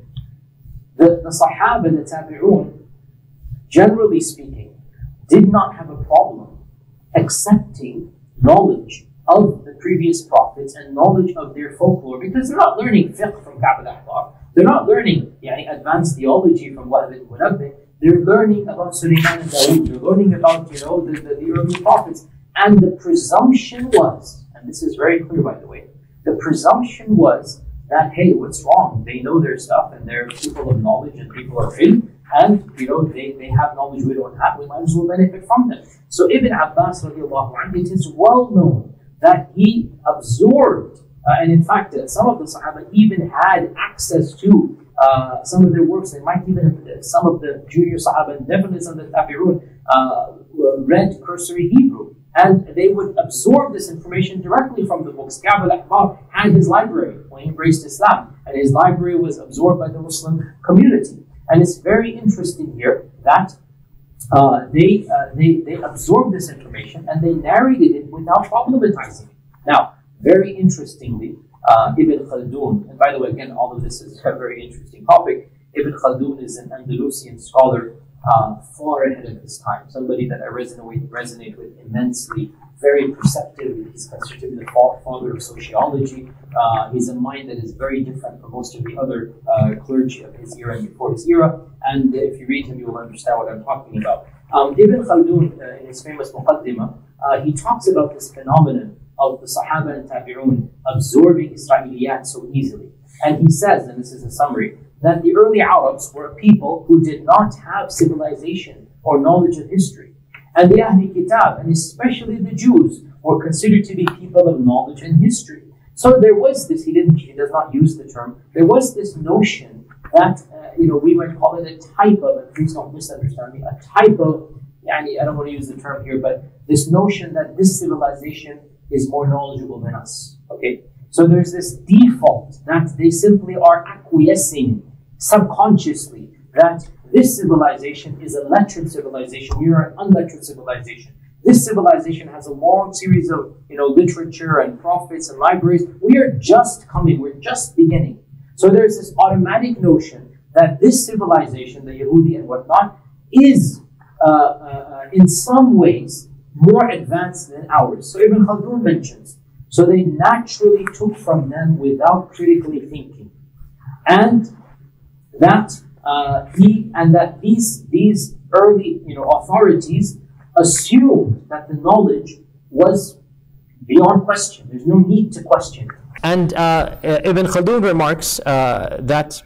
B: The, the Sahaba and the Tabi'un, generally speaking, did not have a problem accepting knowledge of the previous prophets and knowledge of their folklore because they're not learning fiqh from Ka'b al-Ahbar. They're not learning yani, advanced theology from Wahab ibn Munabbih. They're learning about Sulaiman and Dawood. They're learning about, you know, the, the, the early prophets. And the presumption was, and this is very clear by the way, the presumption was that, hey, what's wrong? They know their stuff and they're people of knowledge and people of faith. and you know they, they have knowledge we don't have, we might as well benefit from them. So Ibn Abbas radiallahu it is well known that he absorbed, uh, and in fact, uh, some of the Sahaba even had access to uh, some of their works. They might even have, some of the junior Sahaba, and definitely some of the Tabi'un, uh, read cursory Hebrew. And they would absorb this information directly from the books. Ka'b al-Ahbar had his library when he embraced Islam, and his library was absorbed by the Muslim community. And it's very interesting here that uh, they, uh, they, they absorbed this information and they narrated it without problematizing it. Now, very interestingly, uh, Ibn Khaldun, and by the way, again, all of this is a very interesting topic. Ibn Khaldun is an Andalusian scholar uh, far ahead of his time, somebody that I resonate resonate with immensely, very perceptive. He's considered to be the father of sociology. Uh, he's a mind that is very different from most of the other uh, clergy of his era and before his era. And if you read him, you will understand what I'm talking about. Um, Ibn Khaldun, uh, in his famous Muqaddimah, uh, he talks about this phenomenon of the Sahaba and Tabi'un absorbing Israeliyat so easily. And he says, and this is a summary, that the early Arabs were a people who did not have civilization or knowledge of history. And the Ahli Kitab, and especially the Jews, were considered to be people of knowledge and history. So there was this, he didn't, he does not use the term, there was this notion that, uh, you know, we might call it a type of, and please don't misunderstand me, a type of, yani, I don't want to use the term here, but this notion that this civilization is more knowledgeable than us. Okay? So there's this default that they simply are acquiescing subconsciously that this civilization is a lettered civilization, we are an unlettered civilization. This civilization has a long series of you know literature and prophets and libraries. We are just coming, we're just beginning. So there's this automatic notion that this civilization, the Yehudi and whatnot, is uh, uh, in some ways more advanced than ours. So Ibn Khaldun mentions, so they naturally took from them without critically thinking. And that uh, he and that these these early you know authorities assumed that the knowledge was beyond question. There's no need to question.
C: And uh, Ibn Khaldun remarks uh, that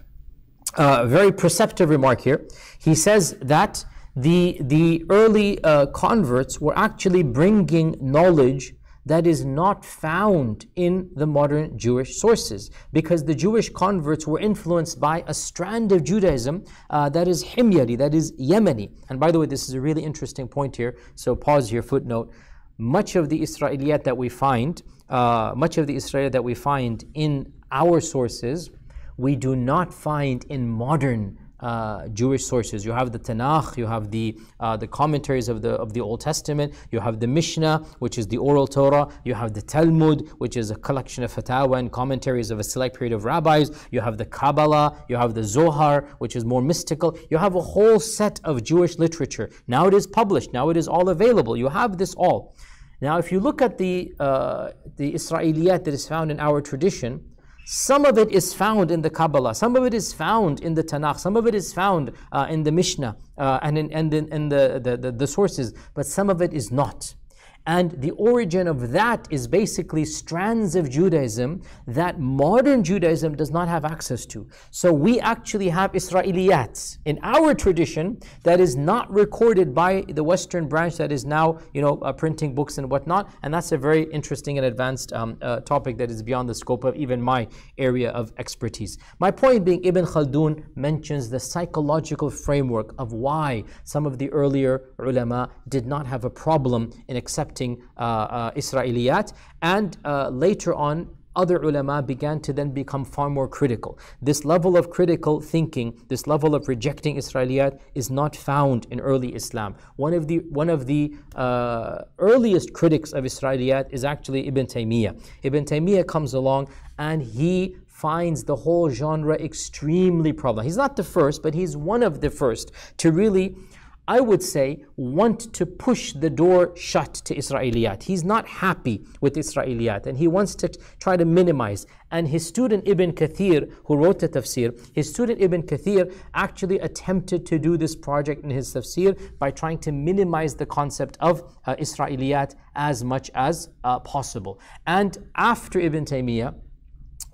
C: uh, very perceptive remark here. He says that the, the early uh, converts were actually bringing knowledge that is not found in the modern Jewish sources because the Jewish converts were influenced by a strand of Judaism uh, that is Himyari, that is Yemeni. And by the way, this is a really interesting point here, so pause here, footnote. Much of the Israeliyat that we find, uh, much of the Israel that we find in our sources, we do not find in modern uh, Jewish sources. You have the Tanakh, you have the uh, the commentaries of the of the Old Testament, you have the Mishnah, which is the oral Torah, you have the Talmud, which is a collection of fatwa and commentaries of a select period of rabbis, you have the Kabbalah, you have the Zohar, which is more mystical. You have a whole set of Jewish literature. Now it is published, now it is all available. You have this all. Now, if you look at the uh, the Israeliyat that is found in our tradition, some of it is found in the Kabbalah, some of it is found in the Tanakh, some of it is found uh, in the Mishnah uh, and in, and in, in the, the, the, the sources, but some of it is not. And the origin of that is basically strands of Judaism that modern Judaism does not have access to. So we actually have Israeliyat in our tradition that is not recorded by the Western branch that is now, you know, uh, printing books and whatnot. And that's a very interesting and advanced um, uh, topic that is beyond the scope of even my area of expertise. My point being, Ibn Khaldun mentions the psychological framework of why some of the earlier ulama did not have a problem in accepting accepting uh, uh, Israeliyat. And uh, later on, other ulama began to then become far more critical. This level of critical thinking, this level of rejecting Israeliyat is not found in early Islam. One of the, one of the uh, earliest critics of Israeliyat is actually Ibn Taymiyyah. Ibn Taymiyyah comes along and he finds the whole genre extremely problematic. He's not the first, but he's one of the first to really I would say, want to push the door shut to Israeliyat. He's not happy with Israeliyat and he wants to try to minimize. And his student Ibn Kathir, who wrote the tafsir, his student Ibn Kathir actually attempted to do this project in his tafsir by trying to minimize the concept of uh, Israeliyat as much as uh, possible. And after Ibn Taymiyyah,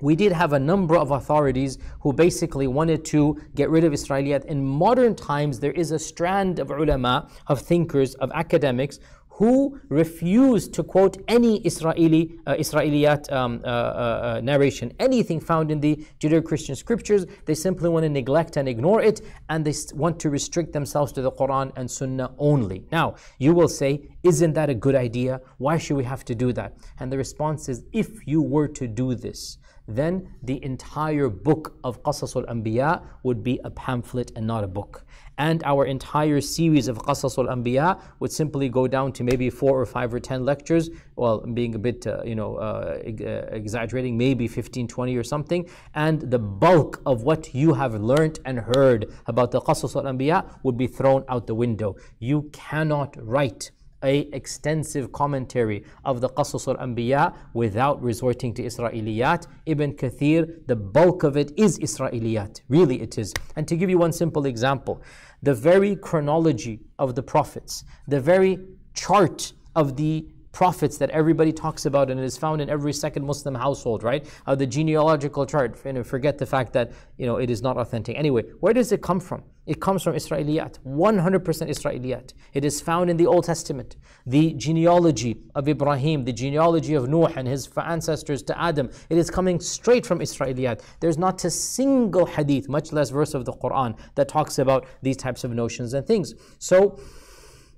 B: we did have a number of authorities who basically wanted to get rid of Israeliyat. In modern times, there is a strand of ulama, of thinkers, of academics who refuse to quote any Israeli uh, Israeliyat um, uh, uh, uh, narration, anything found in the Judeo-Christian scriptures. They simply want to neglect and ignore it, and they want to restrict themselves to the Quran and Sunnah only. Now, you will say, isn't that a good idea? Why should we have to do that? And the response is, if you were to do this, then the entire book of Qasas al-Anbiya would be a pamphlet and not a book. And our entire series of Qasas al-Anbiya would simply go down to maybe four or five or ten lectures, well, being a bit, uh, you know, uh, uh exaggerating, maybe 15, 20 or something. And the bulk of what you have learned and heard about the Qasas al-Anbiya would be thrown out the window. You cannot write a extensive commentary of the Qasas al-Anbiya without resorting to Isra'iliyat. Ibn Kathir, the bulk of it is Isra'iliyat. Really it is. And to give you one simple example, the very chronology of the prophets, the very chart of the prophets that everybody talks about and it is found in every second Muslim household, right? Uh, the genealogical chart, you know, forget the fact that, you know, it is not authentic. Anyway, where does it come from? It comes from Israeliyat, 100% Israeliyat. It is found in the Old Testament. The genealogy of Ibrahim, the genealogy of Noah and his ancestors to Adam, it is coming straight from Israeliyat. There's not a single hadith, much less verse of the Quran, that talks about these types of notions and things. So,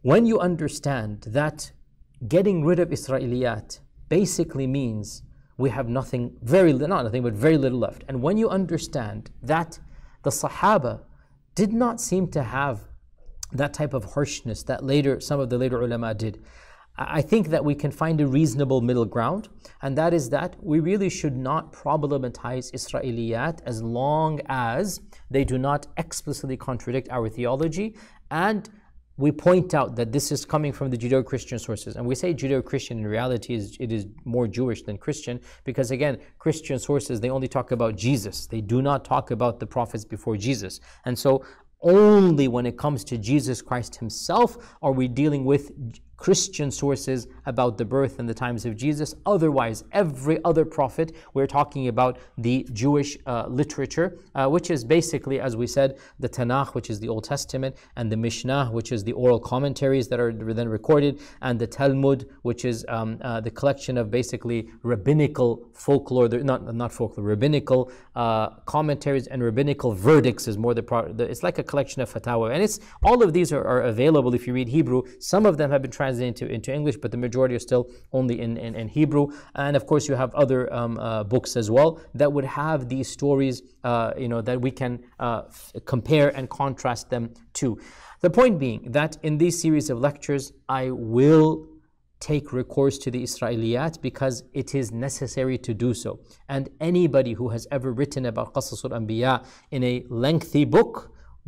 B: when you understand that getting rid of Israeliyat basically means we have nothing, very not nothing, but very little left. And when you understand that the Sahaba did not seem to have that type of harshness that later some of the later ulama did. I think that we can find a reasonable middle ground, and that is that we really should not problematize Israeliyat as long as they do not explicitly contradict our theology and we point out that this is coming from the Judeo-Christian sources. And we say Judeo-Christian, in reality, is it is more Jewish than Christian, because again, Christian sources, they only talk about Jesus. They do not talk about the prophets before Jesus. And so only when it comes to Jesus Christ himself are we dealing with Christian sources about the birth and the times of Jesus. Otherwise, every other prophet, we're talking about the Jewish uh, literature, uh, which is basically, as we said, the Tanakh, which is the Old Testament, and the Mishnah, which is the oral commentaries that are then recorded, and the Talmud, which is um, uh, the collection of basically rabbinical folklore, not, not folklore, rabbinical uh, commentaries and rabbinical verdicts is more the, it's like a collection of fatwa. And it's all of these are, are available if you read Hebrew. Some of them have been translated translated into, into English, but the majority are still only in, in, in Hebrew. And of course, you have other um, uh, books as well that would have these stories, uh, you know, that we can uh, compare and contrast them to. The point being that in this series of lectures, I will take recourse to the Israeliyat because it is necessary to do so. And anybody who has ever written about Qasasul Anbiya in a lengthy book,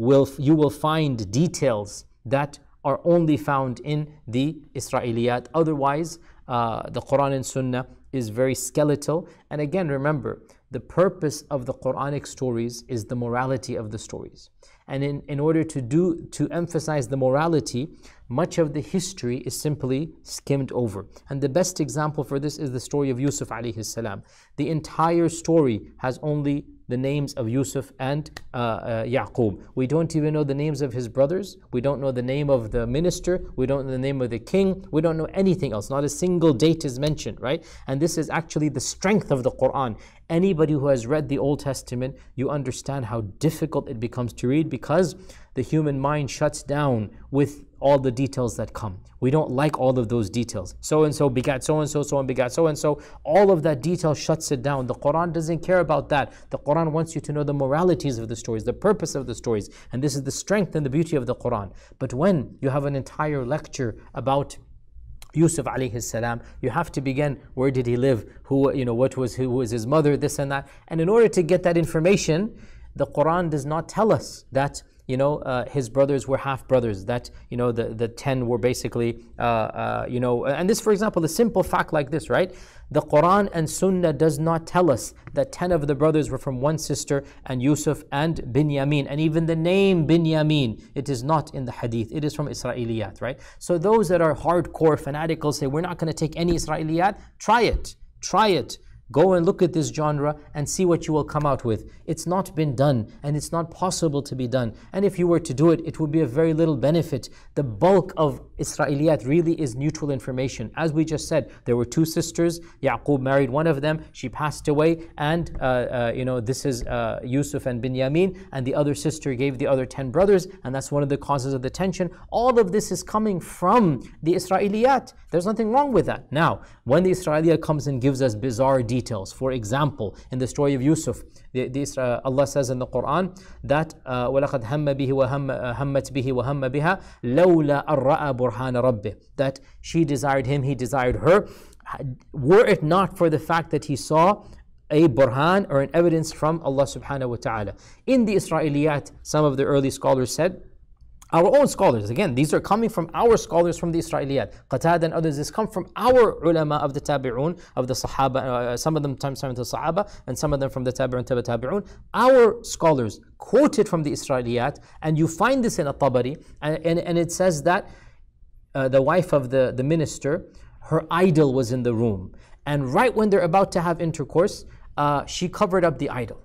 B: will you will find details that are only found in the Israeliyat. Otherwise, uh, the Quran and Sunnah is very skeletal. And again, remember, the purpose of the Quranic stories is the morality of the stories. And in, in order to do to emphasize the morality, much of the history is simply skimmed over. And the best example for this is the story of Yusuf alayhi salam. The entire story has only the names of Yusuf and uh, uh, Yaqub. We don't even know the names of his brothers. We don't know the name of the minister. We don't know the name of the king. We don't know anything else. Not a single date is mentioned, right? And this is actually the strength of the Quran. Anybody who has read the Old Testament, you understand how difficult it becomes to read because the human mind shuts down with all the details that come. We don't like all of those details. So and so begat so and so, so and begat so and so. All of that detail shuts it down. The Quran doesn't care about that. The Quran wants you to know the moralities of the stories, the purpose of the stories. And this is the strength and the beauty of the Quran. But when you have an entire lecture about Yusuf alayhi salam, you have to begin where did he live, who you know what was who was his mother, this and that. And in order to get that information, the Quran does not tell us that you know, uh, his brothers were half brothers. That you know, the the ten were basically, uh, uh, you know, and this, for example, a simple fact like this, right? The Quran and Sunnah does not tell us that ten of the brothers were from one sister, and Yusuf and Binyamin, and even the name Binyamin, it is not in the Hadith. It is from Israeliyat, right? So those that are hardcore fanatical say we're not going to take any Israeliyat. Try it, try it Go and look at this genre and see what you will come out with. It's not been done and it's not possible to be done. And if you were to do it, it would be of very little benefit. The bulk of Israeliyat really is neutral information. As we just said, there were two sisters. Yaqub married one of them. She passed away. And, uh, uh, you know, this is uh, Yusuf and Binyamin. And the other sister gave the other 10 brothers. And that's one of the causes of the tension. All of this is coming from the Israeliyat. There's nothing wrong with that. Now, when the Israeliyat comes and gives us bizarre details, details. For example, in the story of Yusuf, the, the, uh, Allah says in the Quran that وَلَقَدْ هَمَّ بِهِ وَهَمَّتْ بِهِ وَهَمَّ بِهَا لَوْلَا أَرَّأَ بُرْهَانَ رَبِّهِ That she desired him, he desired her. Were it not for the fact that he saw a burhan or an evidence from Allah subhanahu wa ta'ala. In the Israeliyat, some of the early scholars said, our own scholars, again, these are coming from our scholars from the Israeliyat. Qatada and others, this come from our ulama of the tabi'un, of the Sahaba, uh, some of them times from the Sahaba, and some of them from the tabi'un, tabi tabi'un. Our scholars quoted from the Israeliyat, and you find this in a tabari, and, and, and it says that uh, the wife of the, the minister, her idol was in the room. And right when they're about to have intercourse, uh, she covered up the idol.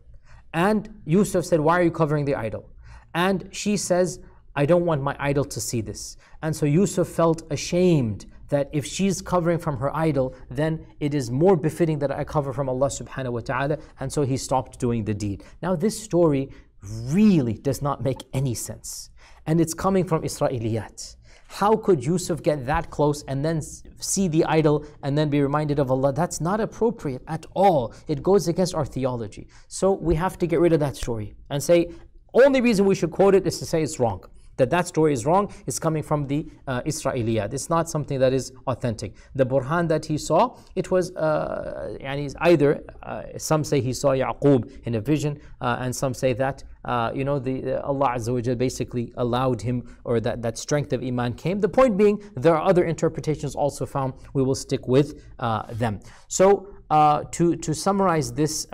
B: And Yusuf said, Why are you covering the idol? And she says, I don't want my idol to see this. And so Yusuf felt ashamed that if she's covering from her idol, then it is more befitting that I cover from Allah subhanahu wa ta'ala. And so he stopped doing the deed. Now, this story really does not make any sense. And it's coming from Israeliyat. How could Yusuf get that close and then see the idol and then be reminded of Allah? That's not appropriate at all. It goes against our theology. So we have to get rid of that story and say, only reason we should quote it is to say it's wrong that that story is wrong is coming from the uh, Israeliyat. It's not something that is authentic. The Burhan that he saw, it was uh, either, uh, some say he saw Yaqub in a vision, uh, and some say that, uh, you know, the, Allah Azza wa basically allowed him, or that, that strength of Iman came. The point being, there are other interpretations also found. We will stick with uh, them. So, uh, to, to summarize this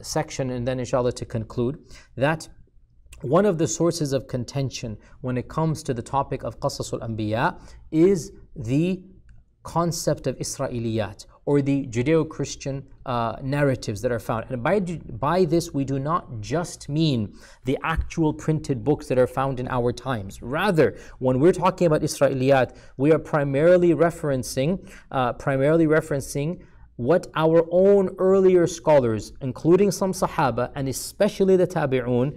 B: section and then inshallah to conclude, that one of the sources of contention when it comes to the topic of Qasasul Anbiya is the concept of Israeliyat or the Judeo-Christian uh, narratives that are found. And by, by this, we do not just mean the actual printed books that are found in our times. Rather, when we're talking about Israeliyat, we are primarily referencing, uh, primarily referencing what our own earlier scholars, including some Sahaba and especially the Tabi'un,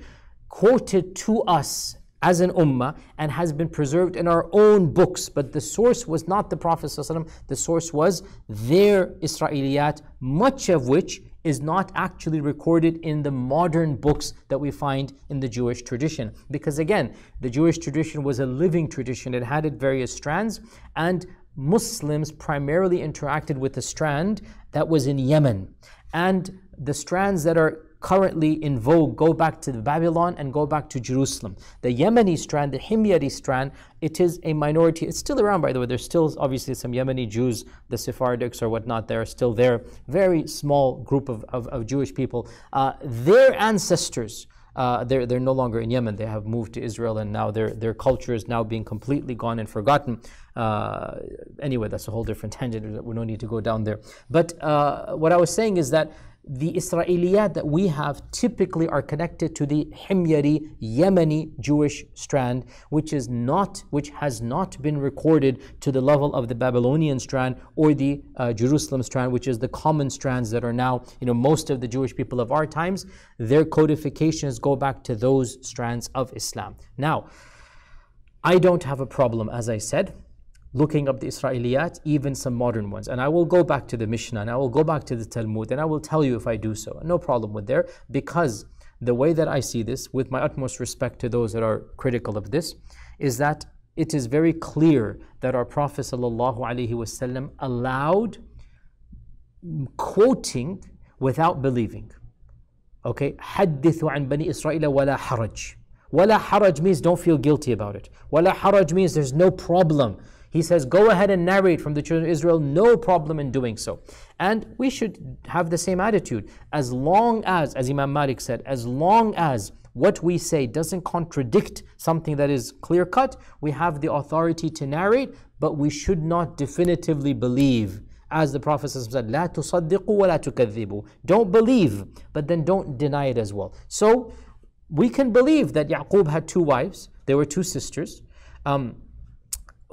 B: quoted to us as an ummah and has been preserved in our own books. But the source was not the Prophet, ﷺ, the source was their Israeliyat, much of which is not actually recorded in the modern books that we find in the Jewish tradition. Because again, the Jewish tradition was a living tradition, it had its various strands, and Muslims primarily interacted with the strand that was in Yemen. And the strands that are currently in vogue go back to Babylon and go back to Jerusalem. The Yemeni strand, the Himyari strand, it is a minority. It's still around, by the way. There's still obviously some Yemeni Jews, the Sephardics or whatnot, they're still there. Very small group of, of, of Jewish people. Uh, their ancestors, uh, they're, they're no longer in Yemen. They have moved to Israel and now their, their culture is now being completely gone and forgotten. Uh, anyway, that's a whole different tangent. We don't need to go down there. But uh, what I was saying is that the Israeliyat that we have typically are connected to the Himyari Yemeni Jewish strand, which is not, which has not been recorded to the level of the Babylonian strand or the uh, Jerusalem strand, which is the common strands that are now, you know, most of the Jewish people of our times, their codifications go back to those strands of Islam. Now, I don't have a problem, as I said, looking up the Israeliyat, even some modern ones. And I will go back to the Mishnah and I will go back to the Talmud and I will tell you if I do so. No problem with there because the way that I see this, with my utmost respect to those that are critical of this, is that it is very clear that our Prophet ﷺ allowed quoting without believing. Okay, حدثوا عن بني إسرائيل ولا حرج. ولا حرج means don't feel guilty about it. ولا حرج means there's no problem. He says, Go ahead and narrate from the children of Israel, no problem in doing so. And we should have the same attitude. As long as, as Imam Malik said, as long as what we say doesn't contradict something that is clear cut, we have the authority to narrate, but we should not definitively believe as the Prophet said, لا تصدقوا ولا تكذبوا. Don't believe, but then don't deny it as well. So we can believe that Yaqub had two wives. There were two sisters. Um,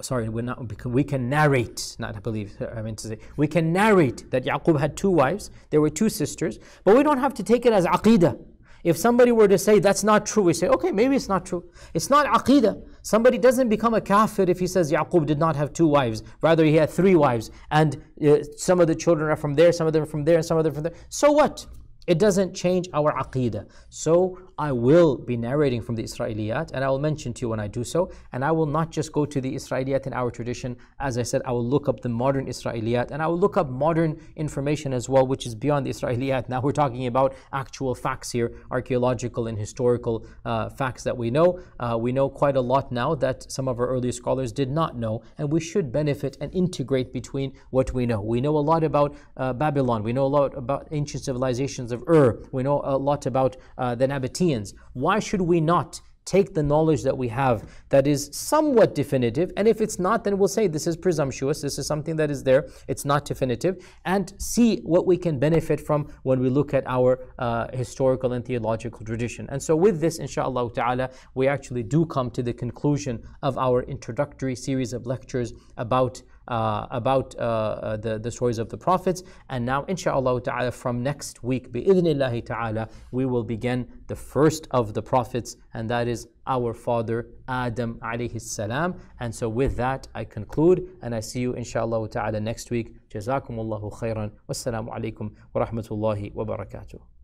B: sorry, we're not, we can narrate, not I believe, I meant to say, we can narrate that Yaqub had two wives, there were two sisters, but we don't have to take it as aqidah. If somebody were to say that's not true, we say, okay, maybe it's not true. It's not aqidah. Somebody doesn't become a kafir if he says Yaqub did not have two wives. Rather, he had three wives, and uh, some of the children are from there, some of them are from there, and some of them from there. So what? It doesn't change our aqidah. So I will be narrating from the Israeliyat and I will mention to you when I do so. And I will not just go to the Israeliyat in our tradition. As I said, I will look up the modern Israeliyat and I will look up modern information as well, which is beyond the Israeliyat. Now we're talking about actual facts here, archaeological and historical uh, facts that we know. Uh, we know quite a lot now that some of our earlier scholars did not know, and we should benefit and integrate between what we know. We know a lot about uh, Babylon, we know a lot about ancient civilizations of Ur, we know a lot about uh, the Nabateans. Why should we not take the knowledge that we have that is somewhat definitive? And if it's not then we'll say this is presumptuous. This is something that is there. It's not definitive. And see what we can benefit from when we look at our uh, historical and theological tradition. And so with this inshallah ta'ala we actually do come to the conclusion of our introductory series of lectures about uh, about uh, uh, the, the stories of the prophets. And now, inshallah ta'ala, from next week, bi'idhnillahi ta'ala, we will begin the first of the prophets, and that is our father Adam alayhi salam. And so, with that, I conclude, and I see you inshallah ta'ala next week. Jazakumullahu khairan. Wassalamu alaikum wa rahmatullahi wa barakatuh.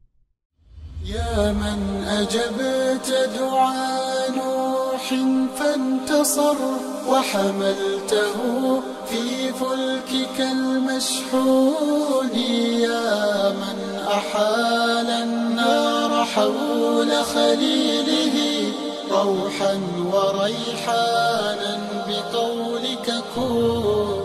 D: يا من أجبت دعاء نوح فانتصر وحملته في فلكك المشحون يا من أحال النار حول خليله روحا وريحانا بقولك كوني